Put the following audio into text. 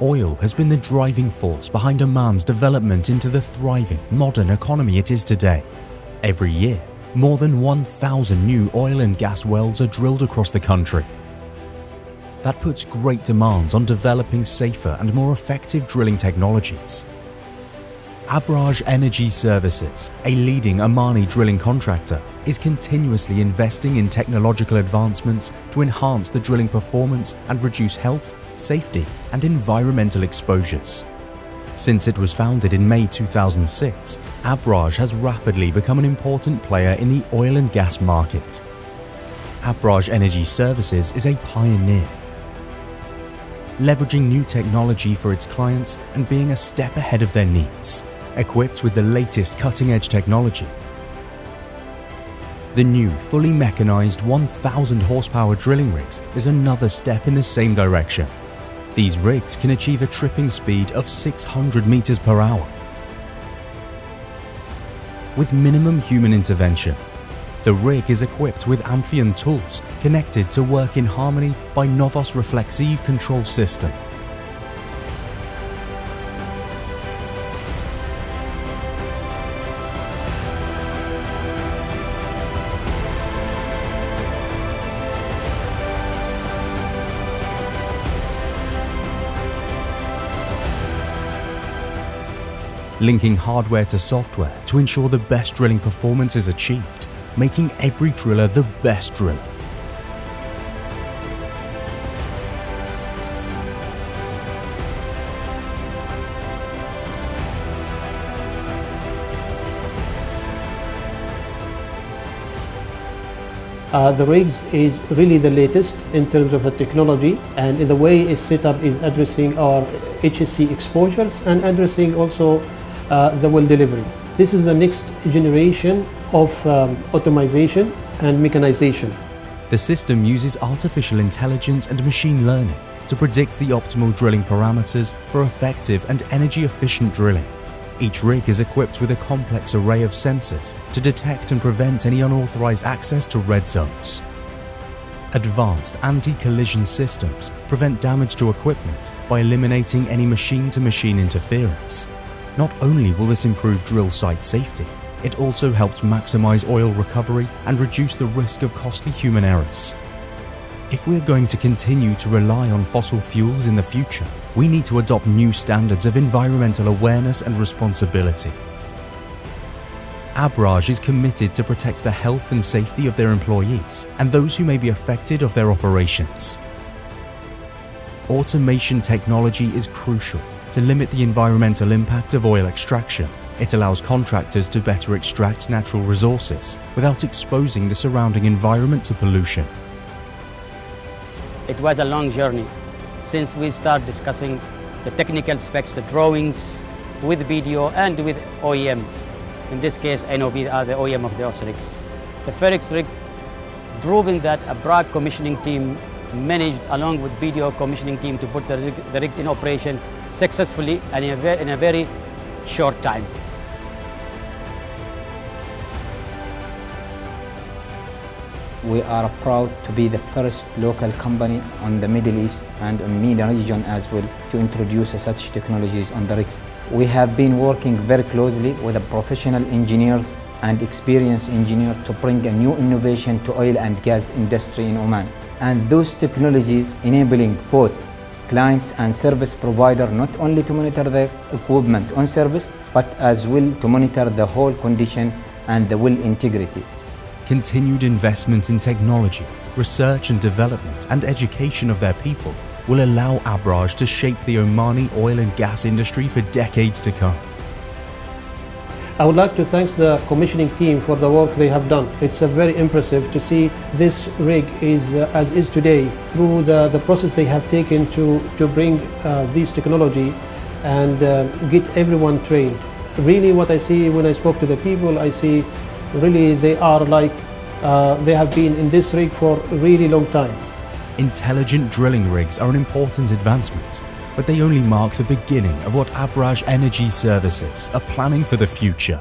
Oil has been the driving force behind Oman's development into the thriving, modern economy it is today. Every year, more than 1,000 new oil and gas wells are drilled across the country. That puts great demands on developing safer and more effective drilling technologies. Abraj Energy Services, a leading Omani drilling contractor, is continuously investing in technological advancements to enhance the drilling performance and reduce health, safety, and environmental exposures. Since it was founded in May 2006, Abraj has rapidly become an important player in the oil and gas market. Abraj Energy Services is a pioneer, leveraging new technology for its clients and being a step ahead of their needs equipped with the latest cutting-edge technology. The new, fully mechanized 1000 horsepower drilling rigs is another step in the same direction. These rigs can achieve a tripping speed of 600 meters per hour. With minimum human intervention, the rig is equipped with Amphion tools connected to work in harmony by Novos Reflexive Control System. Linking hardware to software to ensure the best drilling performance is achieved, making every driller the best driller. Uh, the rigs is really the latest in terms of the technology and in the way it's set up is addressing our HSE exposures and addressing also the well delivery. This is the next generation of um, automation and mechanization. The system uses artificial intelligence and machine learning to predict the optimal drilling parameters for effective and energy efficient drilling. Each rig is equipped with a complex array of sensors to detect and prevent any unauthorized access to red zones. Advanced anti-collision systems prevent damage to equipment by eliminating any machine-to-machine -machine interference. Not only will this improve drill site safety, it also helps maximize oil recovery and reduce the risk of costly human errors. If we're going to continue to rely on fossil fuels in the future, we need to adopt new standards of environmental awareness and responsibility. Abraj is committed to protect the health and safety of their employees and those who may be affected of their operations. Automation technology is crucial to limit the environmental impact of oil extraction. It allows contractors to better extract natural resources without exposing the surrounding environment to pollution. It was a long journey since we started discussing the technical specs, the drawings with PDO and with OEM. In this case, NOV are the OEM of the OS. The FERX rig proving that Abraj commissioning team managed along with PDO commissioning team to put the rig, the rig in operation successfully and in a very, in a very short time. We are proud to be the first local company on the Middle East and on MENA region as well to introduce such technologies on the rigs. We have been working very closely with the professional engineers and experienced engineers to bring a new innovation to oil and gas industry in Oman. And those technologies enabling both clients and service provider not only to monitor the equipment on service but as well to monitor the whole condition and the well integrity. Continued investment in technology, research and development and education of their people will allow Abraj to shape the Omani oil and gas industry for decades to come. I would like to thank the commissioning team for the work they have done. It's very impressive to see this rig is uh, as is today through the, the process they have taken to, to bring uh, this technology and uh, get everyone trained. Really what I see when I spoke to the people, I see really they are like, uh, they have been in this rig for a really long time. Intelligent drilling rigs are an important advancement but they only mark the beginning of what Abraj Energy Services are planning for the future.